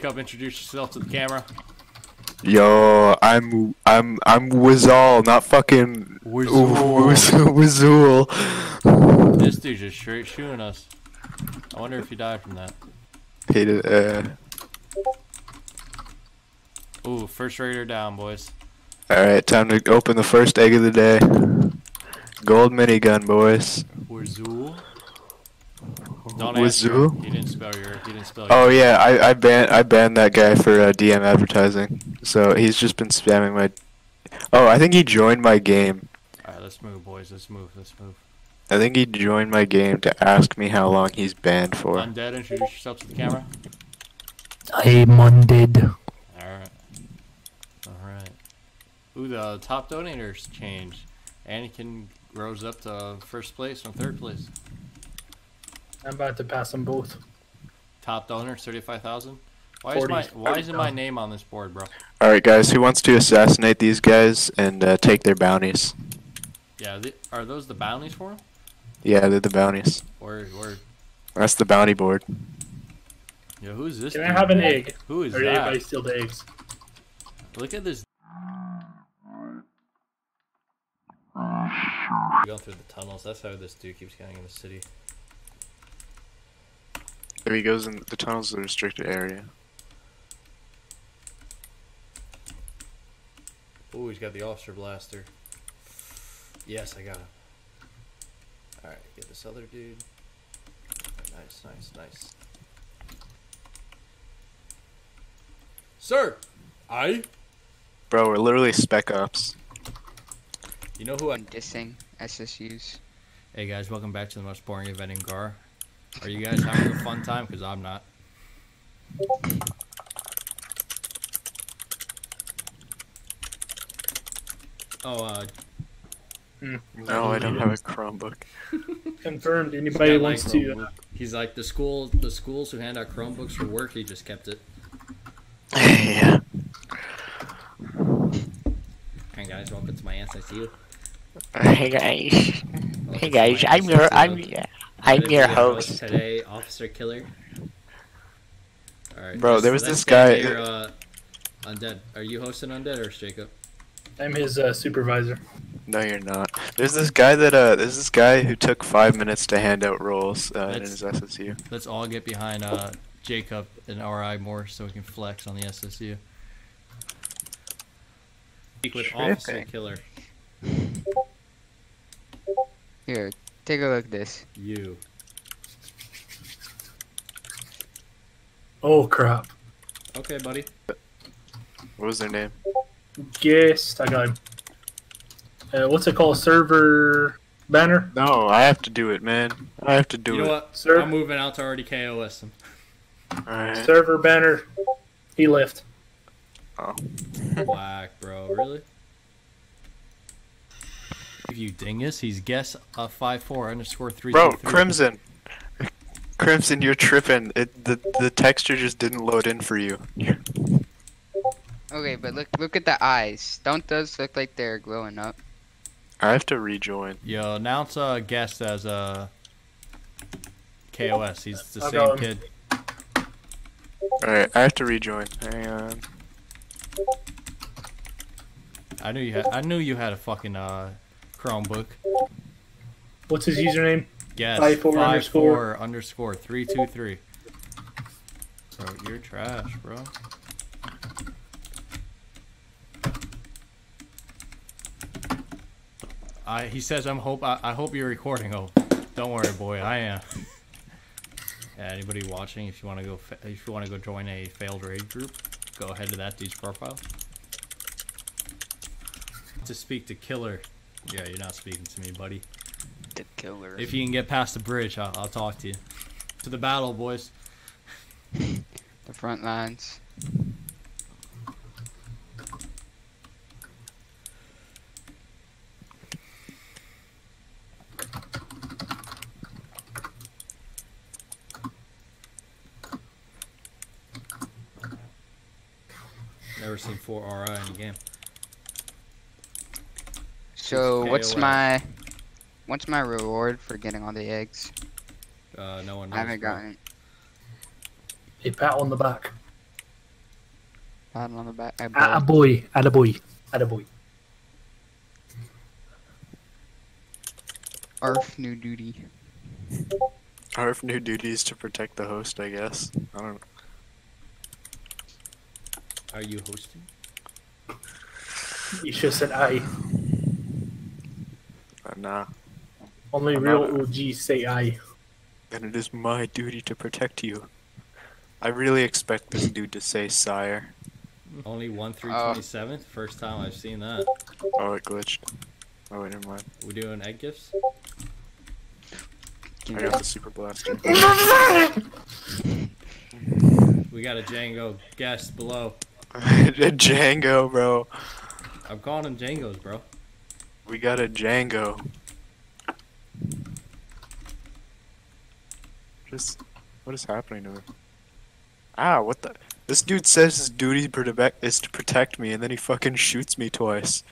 Jacob, introduce yourself to the camera. Yo, I'm I'm I'm Wizal, not fucking Wizal. Wizul. This dude just straight shooting us. I wonder if he died from that. He did, uh, Ooh, first raider down, boys. all right, time to open the first egg of the day. Gold minigun, boys. Wizul. Don't answer. Wizul. He didn't spell your. He didn't spell. Oh your, yeah, I I banned I banned that guy for uh, DM advertising. So he's just been spamming my. Oh, I think he joined my game. All right, let's move, boys. Let's move. Let's move. I think he joined my game to ask me how long he's banned for. Undead, introduce yourself to the camera. I'm undead. All right. All right. Ooh, the top donators changed. Anakin rose up to first place from third place. I'm about to pass them both. Top donor, thirty-five thousand. Why is my 40 Why isn't my name on this board, bro? All right, guys, who wants to assassinate these guys and uh, take their bounties? Yeah, the, are those the bounties for him? Yeah, they're the bounties. Or, or, That's the bounty board. yo, who's this? Can I have an egg? Who is Or did anybody that? steal the eggs? Look at this. Going through the tunnels. That's how this dude keeps getting in the city. If he goes in the tunnels, the restricted area. Ooh, he's got the officer blaster. Yes, I got him. Alright, get this other dude. Nice, nice, nice. Sir! I? Bro, we're literally spec ops. You know who I- am dissing SSUs. Hey guys, welcome back to the most boring event in Gar. Are you guys having a fun time? Because I'm not. Oh, uh, No, I don't have a Chromebook. Confirmed. Anybody got, wants like, to? Uh, He's like the school, the schools who hand out Chromebooks for work. He just kept it. yeah. Hey guys, welcome to my SSU. Hey guys, Welcome hey guys, I'm your, I'm, I'm your we host. Today, Officer Killer. Alright. Bro, there was let's this guy- Your, uh, undead. Are you hosting Undead or is Jacob? I'm his uh, supervisor. No, you're not. There's this guy that uh, there's this guy who took five minutes to hand out rolls uh, in his SSU. Let's all get behind uh, Jacob and RI more so we can flex on the SSU. Speak with Officer Killer. Here, take a look at this. You. Oh crap! Okay, buddy. What was their name? Guest. I got him. Uh, what's it called? Server banner. No, I have to do it, man. I have to do it. you know it. what? Sir? I'm moving out to already KOS him. Alright. Server banner. He left. Oh. Black, bro. Really? You dingus. He's guess uh, five four underscore three. Bro, three. Crimson. Crimson, you're tripping. It, the the texture just didn't load in for you. Okay, but look look at the eyes. Don't those look like they're glowing up? I have to rejoin. Yo, announce a guest as a KOS. He's the I'll same go kid. Alright, I have to rejoin. Hang on. I knew you had. I knew you had a fucking uh, Chromebook. What's his username? Guess Five, four, five, underscore. four, underscore three two three. Bro, you're trash, bro. I he says I'm hope I, I hope you're recording. Oh, don't worry, boy, I am. yeah, anybody watching, if you want to go fa- if you want to go join a failed raid group, go ahead to that dude's profile. To speak to Killer. Yeah, you're not speaking to me, buddy. The killer. If you can get past the bridge, I'll, I'll talk to you. To the battle, boys. the front lines. Never seen four RI in a game. So what's KOS. my what's my reward for getting all the eggs? Uh, no one knows. I haven't gotten it. A pat on the back. Pat on the back. I A boy. boy, a boy, a boy. Arf, new duty. Our new duty is to protect the host, I guess. I don't know. Are you hosting? You should have said I. Uh, nah. Only I'm real not- OGs say I. And it is my duty to protect you. I really expect this dude to say sire. Only one through twenty seventh. First time I've seen that. Oh, it glitched. Oh, wait, never mind. We doing egg gifts? I got the super blaster. We got a Django guest below. A Django, bro. I'm calling him Django's, bro. We got a Django. Just, what is happening to him? Ah, what the? This dude says his duty is to protect me, and then he fucking shoots me twice.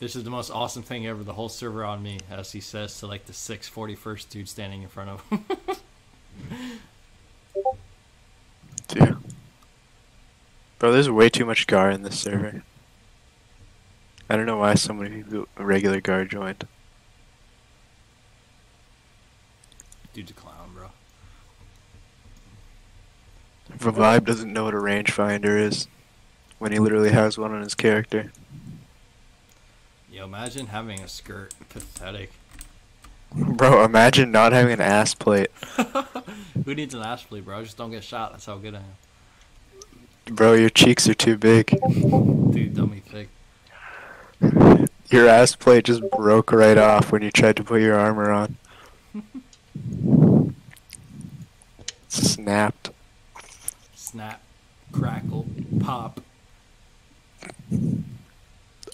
This is the most awesome thing ever. The whole server on me, as he says to like the 641st dude standing in front of him. Dude. Bro, there's way too much gar in this server. I don't know why so many people, regular guard joined. Dude's a clown, bro. Revive doesn't know what a rangefinder is when he literally has one on his character. Yo, imagine having a skirt. Pathetic. Bro, imagine not having an ass plate. Who needs an ass plate, bro? I just don't get shot. That's how good I am. Bro, your cheeks are too big. Dude, dummy thick. Your ass plate just broke right off when you tried to put your armor on. Snapped. Snap, crackle, pop.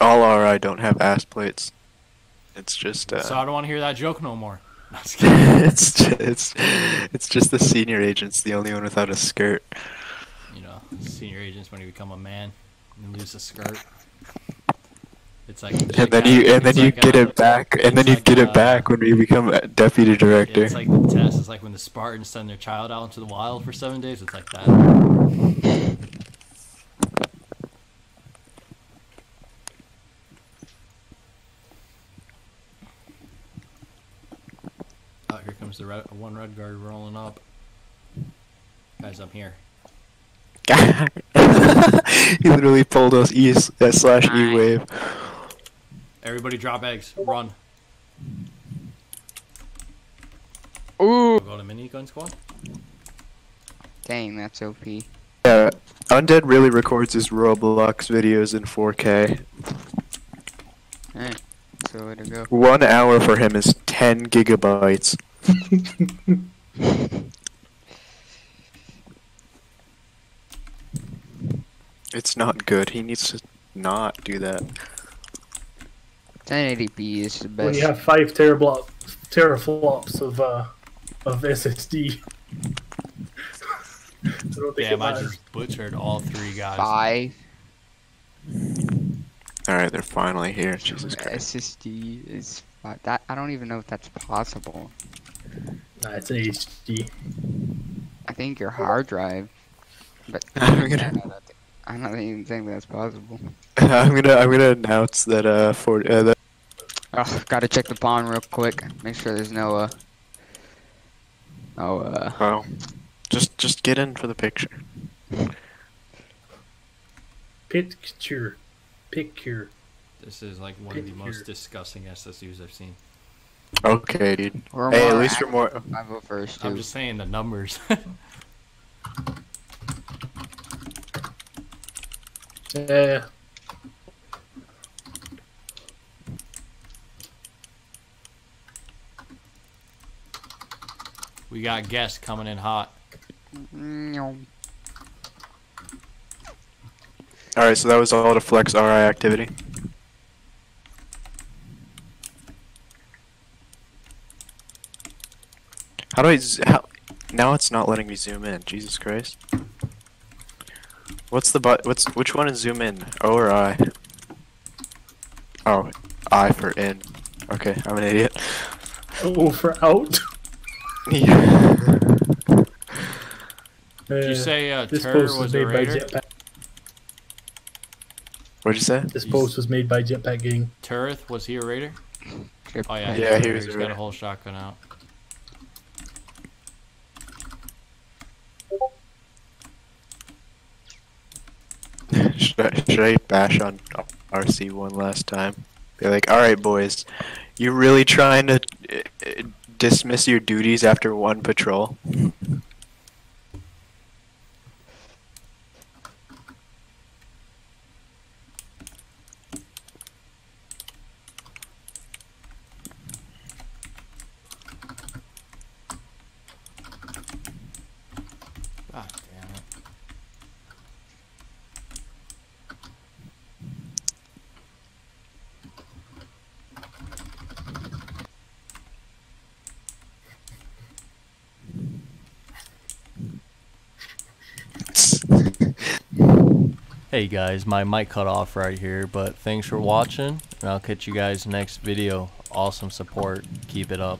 All RI don't have ass plates. It's just uh, So I don't want to hear that joke no more. No, just kidding. it's just, it's it's just the senior agent's the only one without a skirt. you know, senior agents when you become a man and lose a skirt. It's like And then you and then you get it back and then you get it back when you become a deputy director. It's like the test. It's like when the Spartans send their child out into the wild for seven days. It's like that. Oh, here comes the red, one red guard rolling up. Guys, I'm here. he literally pulled us E s- uh, slash E Nice. wave. Everybody, drop eggs. Run. Ooh. We'll go to minigun squad. Dang, that's OP. Yeah, Undead really records his Roblox videos in 4K. Alright. So way to go. One hour for him is 10 gigabytes. It's not good. He needs to not do that. 1080p is the best. When you have five terablock, teraflops of uh, of SSD. I don't think Damn, I just butchered all three guys. Five Alright, they're finally here. Jesus Christ. SSD is fi- that. I don't even know if that's possible. Nah, it's an HD. I think your hard drive, but I'm gonna, I don't even think that's possible. I'm gonna, I'm gonna announce that uh, for uh, that Oh, gotta check the pawn real quick. Make sure there's no uh. Oh uh. oh, just, just get in for the picture. Picture. Picture. This is like one of the most disgusting SSUs I've seen. Okay, dude. We're Hey, at least you're more. I vote first I'm just saying the numbers. Yeah. we got guests coming in hot. All right, so that was all to flex RI activity. How do I? how, now it's not letting me zoom in. Jesus Christ. What's the but? What's which one is zoom in? O or I? Oh, I for in. Okay, I'm an idiot. Oh, for out. Yeah. Did you say uh, this Tur post was was a made by raider? Jetpack. What'd you say? This post was made by Jetpack Gang. Turth, was he a raider? Oh yeah, Yeah, he's he raider. was a He's got a whole shotgun out. should, I, should I bash on RC one last time? Be like, all right, boys, you're really trying to uh, uh, dismiss your duties after one patrol? God damn it. Hey guys, my mic cut off right here, but thanks for watching, and I'll catch you guys next video. Awesome support. Keep it up.